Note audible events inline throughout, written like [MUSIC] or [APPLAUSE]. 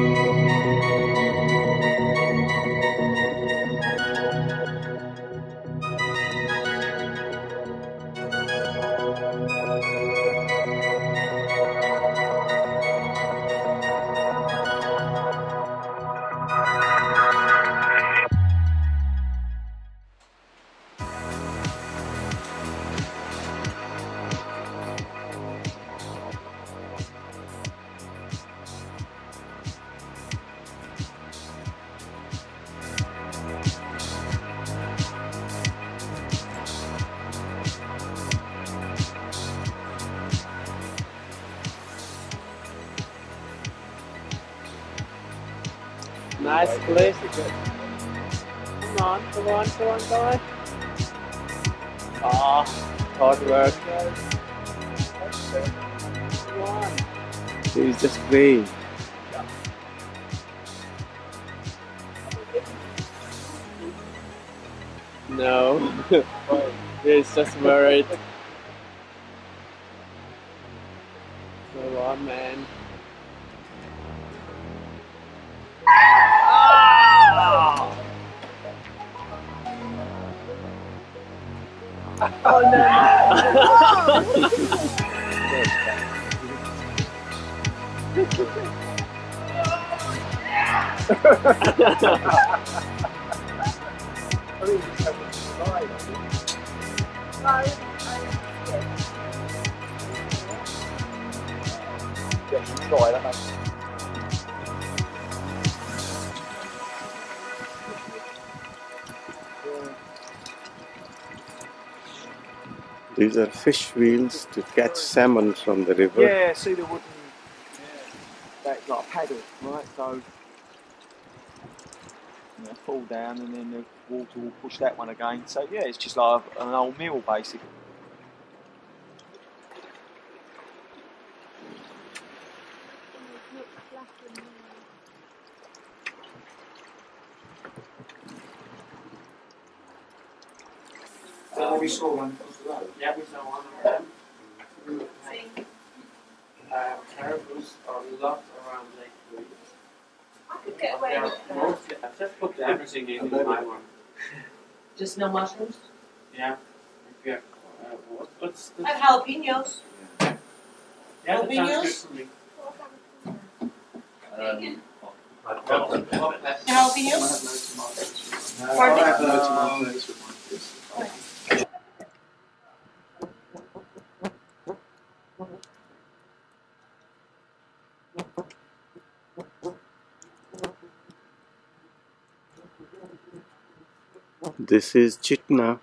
Nice Come on, come on, come on, guys. Ah, hard work. Come on. He's just great. No, [LAUGHS] he's just worried. Come on, man. Ah! เดี๋ยวนี้ลอยแล้วครับ These are fish wheels to catch salmon from the river. Yeah, see the wooden. That's like a paddle, right? So you fall down and then the water will push that one again. So yeah, it's just like an old mill basically. Uh, we saw one across the road. Yeah, we saw one of them. Uh, caribous are a lot around Lake Louise. I could get away They're with that. mostly, I've just put everything in in my one. Just no mushrooms? Yeah. If you have, uh, what, what's the, And jalapenos. yeah, that sounds good jalapenos? for me. Bacon. What pest- Jalapenos? No, Pardon? I have no tomatoes with my fish. This is Chitina.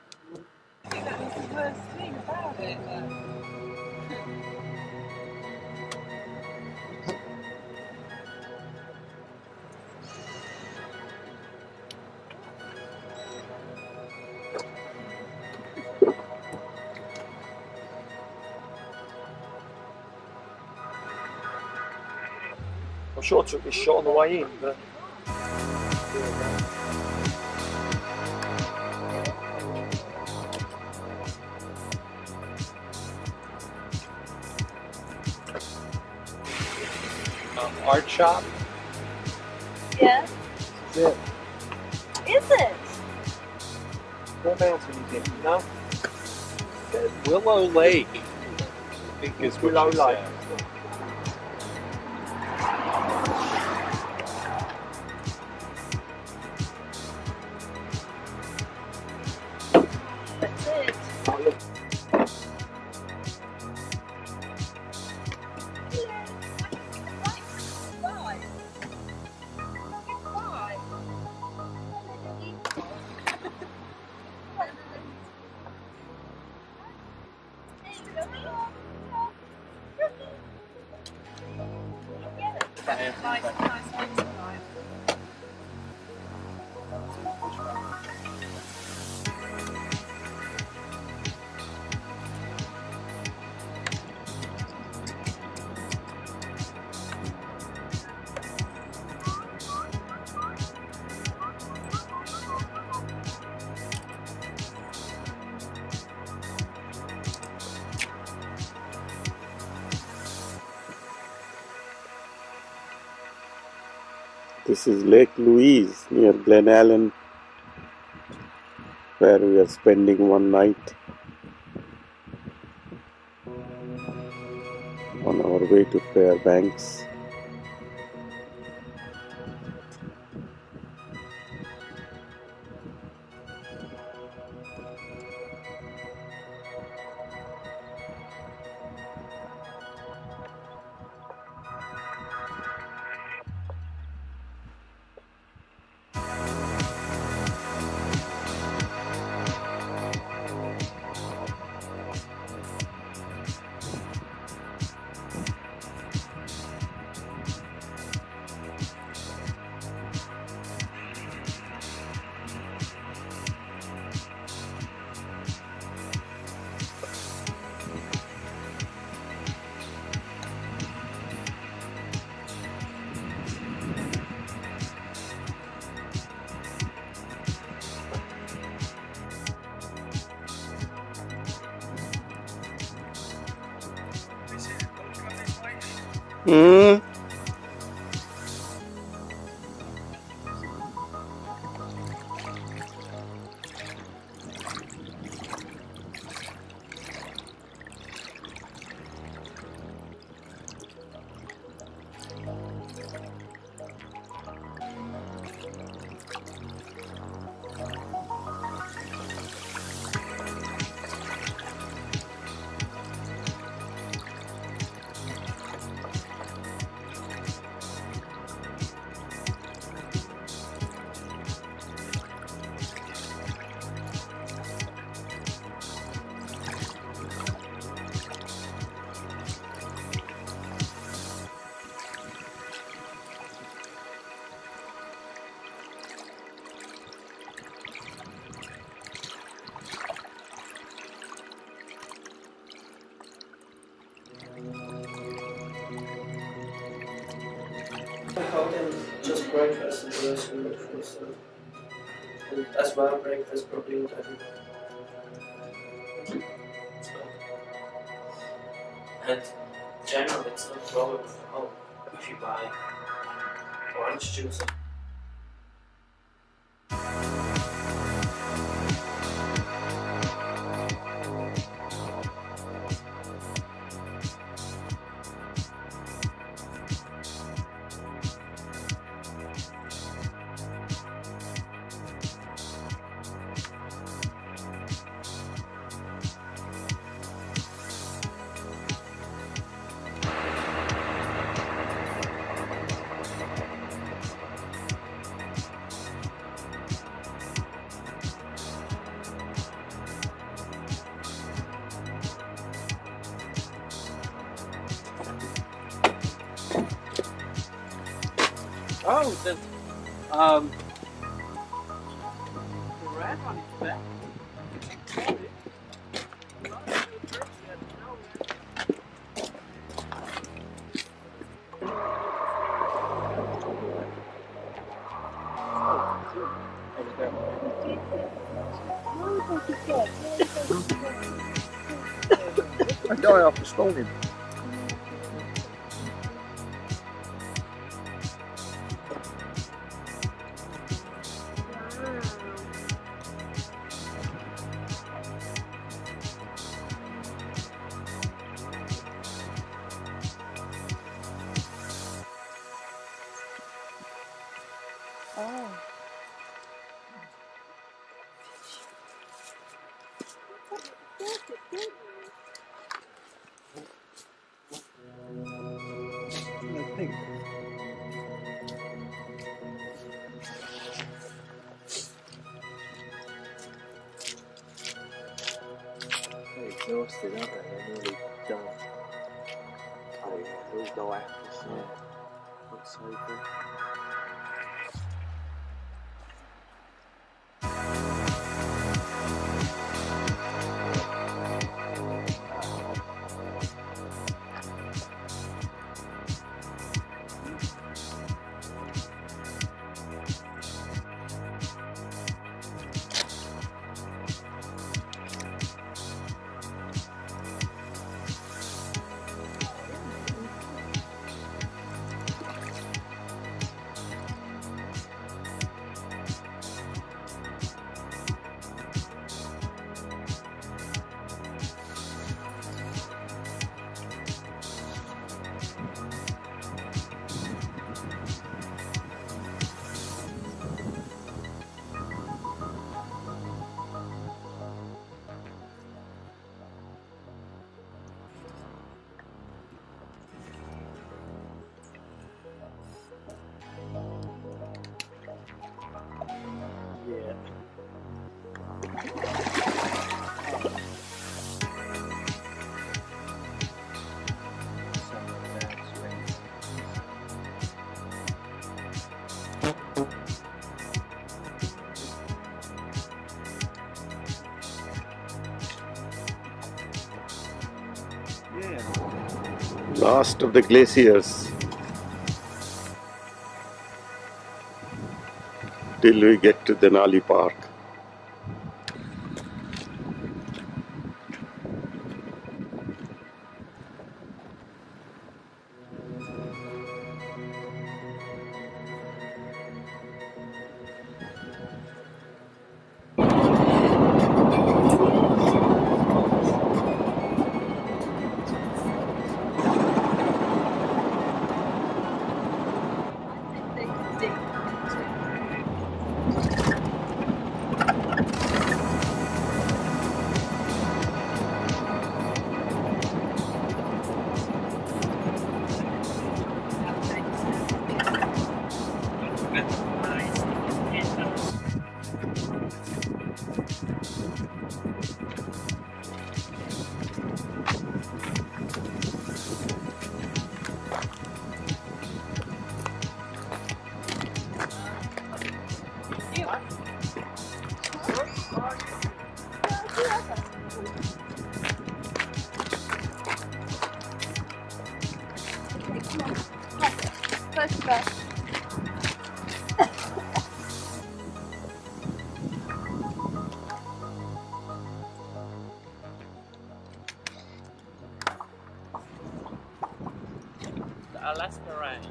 I'm sure took this shot on the way in, but art shop. Yeah. that's it. Is it? What mountain is it? You know? Willow Lake. I think is what Willow she Lake. This is Lake Louise near Glennallen, where we are spending one night on our way to Fairbanks. 嗯。As well breakfast probably. And generally it's not a problem at home if you buy orange juice. Um, the rat on his back. I die after spawning. They're last of the glaciers. Till we get to Denali Park. Alaska Range.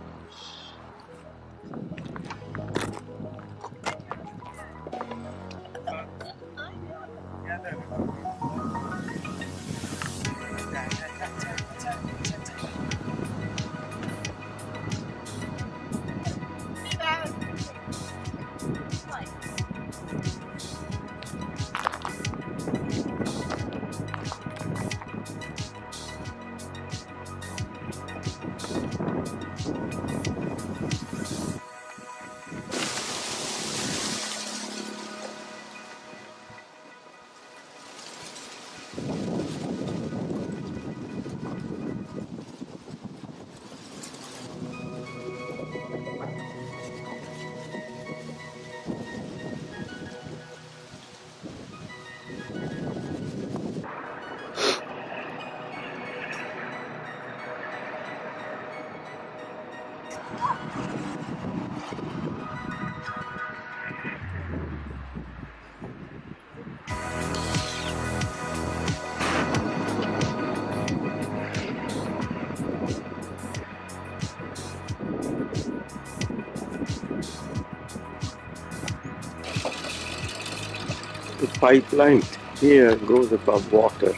Pipeline here goes above water,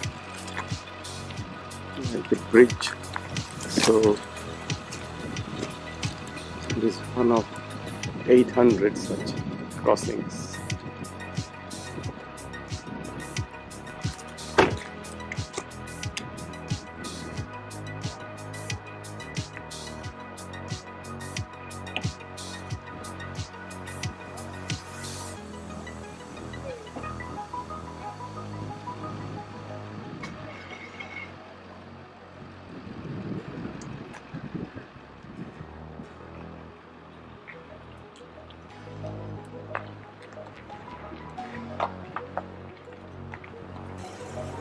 like a bridge. So it is one of 800 such crossings.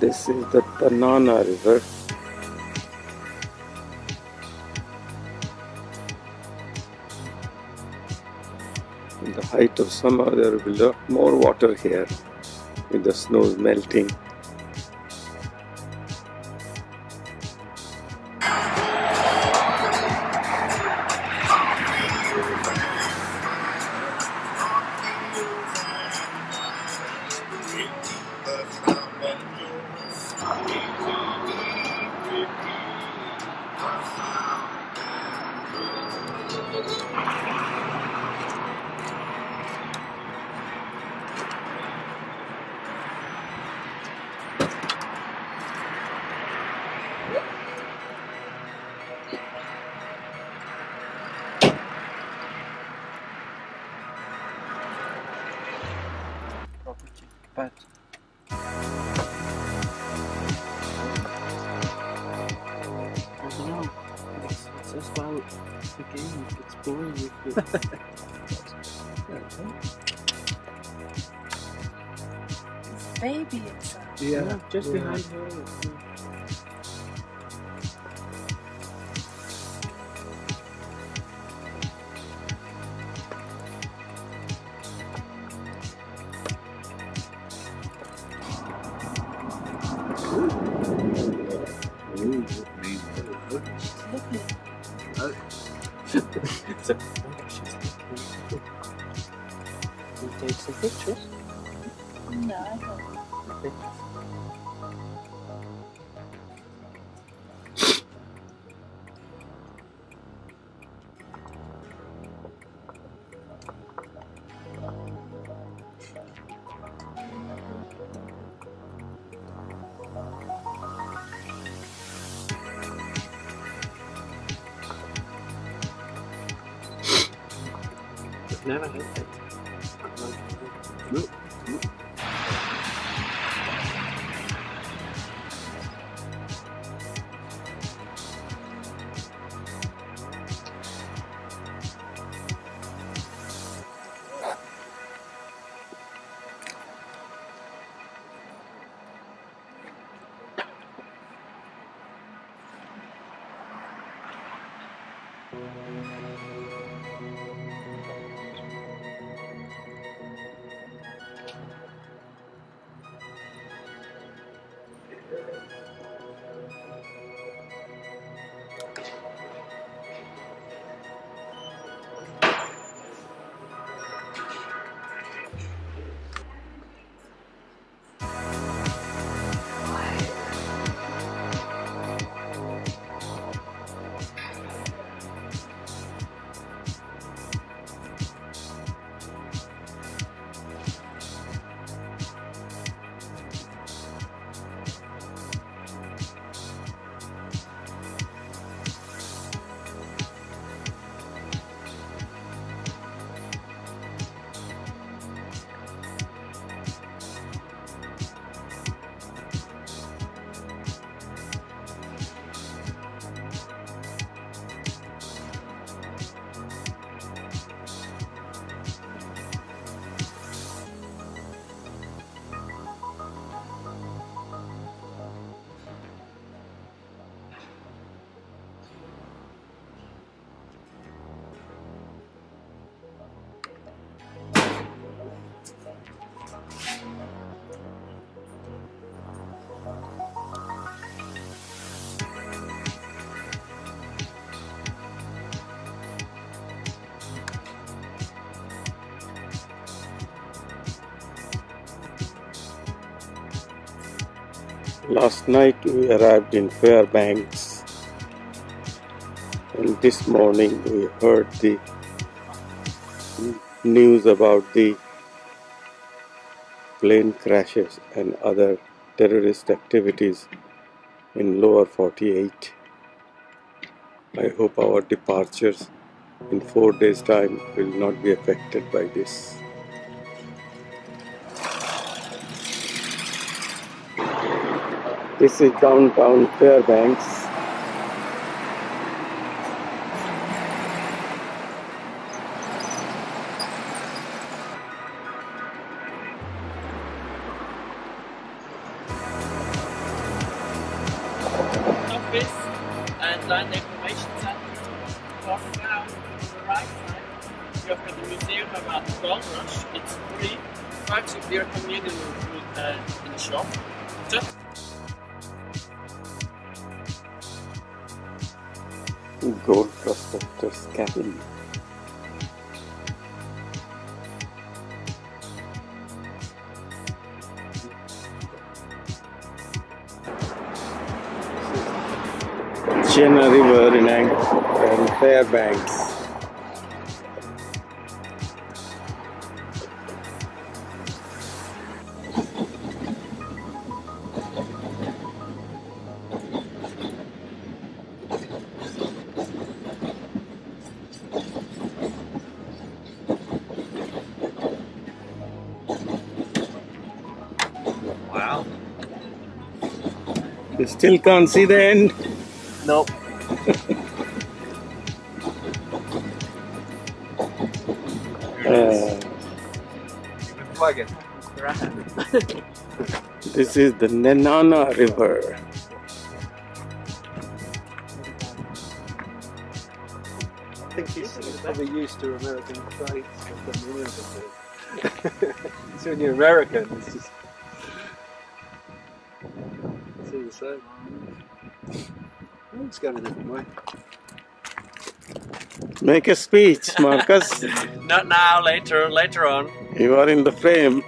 This is the Tanana River. In the height of summer, there will be more water here with the snows melting. Baby inside. yeah, just yeah. behind her. Never had Last night we arrived in Fairbanks, and this morning we heard the news about the plane crashes and other terrorist activities in lower 48. I hope our departures in four days' time will not be affected by this. This is downtown Fairbanks. Gold Prospector's Cabin. Chena River in and Fairbanks. Still can't see the end. Nope. [LAUGHS] Uh, Plug it. this is the Nenana River. I think he's probably used to American flights so when you're American, it's just. It's all the same. Oh, it's going a different way. Make a speech, Marcus. [LAUGHS] Not now, later, later on. you are in the frame.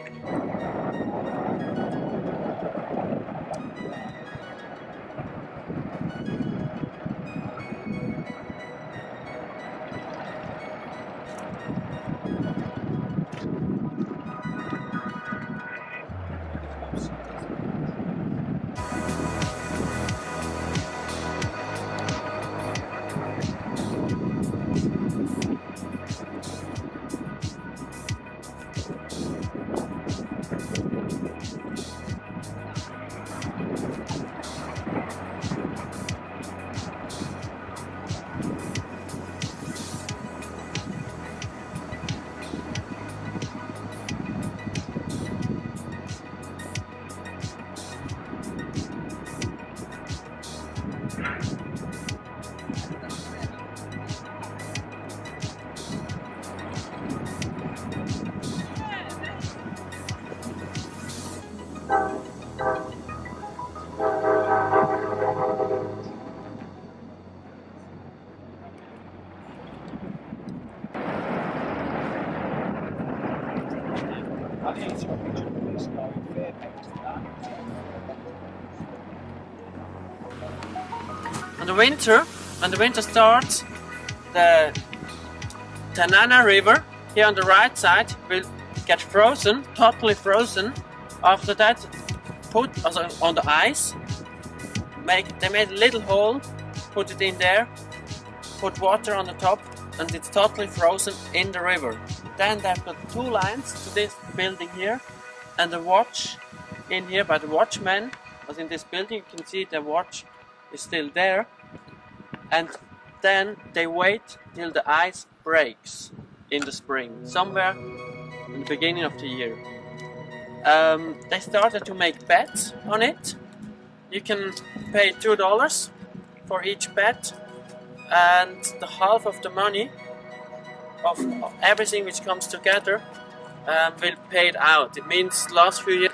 Winter, when the winter starts, the Tanana River here on the right side will get frozen, totally frozen. After that, put on the ice. Make they made a little hole, put it in there, put water on the top, and it's totally frozen in the river. Then they've got two lines to this building here, and the watch in here by the watchman was in this building. You can see the watch is still there, and then they wait till the ice breaks in the spring, somewhere in the beginning of the year. Um, they started to make bets on it. You can pay two dollars for each bet, and the half of the money of, everything which comes together um, will pay it out. It means last few years.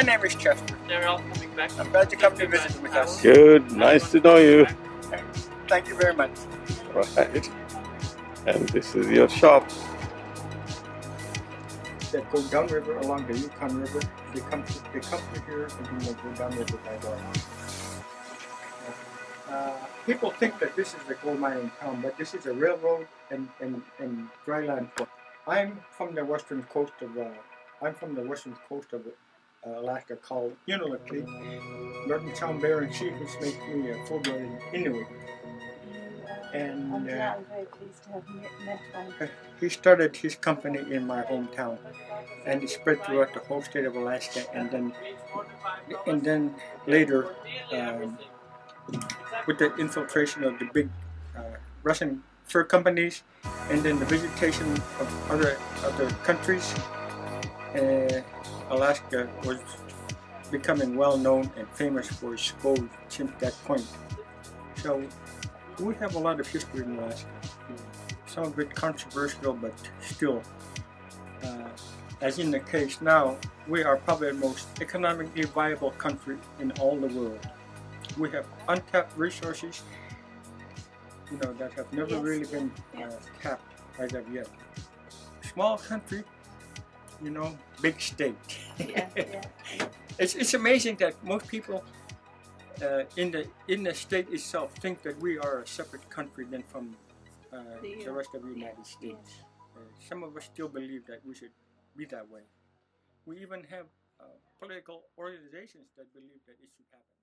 My name is Chester. They're all coming back. I'm glad you come to visit with us. Good, nice to know you. Thank you very much. Right. And this is your shop. That go down river along the Yukon River. They come to, they come to here and then they go down river by door. Uh, people think that this is a gold mining town, but this is a railroad and, and, and dry land port. I'm from the western coast of uh, I'm from the western coast of uh, Alaska called Unalakleet. Norton Sound Bering Sea, which makes me a full-blooded Inuit. And I'm uh, very pleased to have met, met one. [LAUGHS] he started his company in my hometown, and it spread throughout the whole state of Alaska. And then, and then later, um, with the infiltration of the big uh, Russian fur companies, and then the visitation of other other countries, uh, Alaska was becoming well known and famous for its gold since that point. So we have a lot of history in Alaska. Some of it controversial, but still, uh, as in the case now, we are probably the most economically viable country in all the world. We have untapped resources, you know, that have never Yes. really been uh, tapped as of yet. Small country, you know, big state. Yeah, yeah. [LAUGHS] It's, it's amazing that most people uh, in the in the state itself think that we are a separate country than from uh, The, the rest of the United States. Uh, some of us still believe that we should be that way. We even have uh, political organizations that believe that it should happen.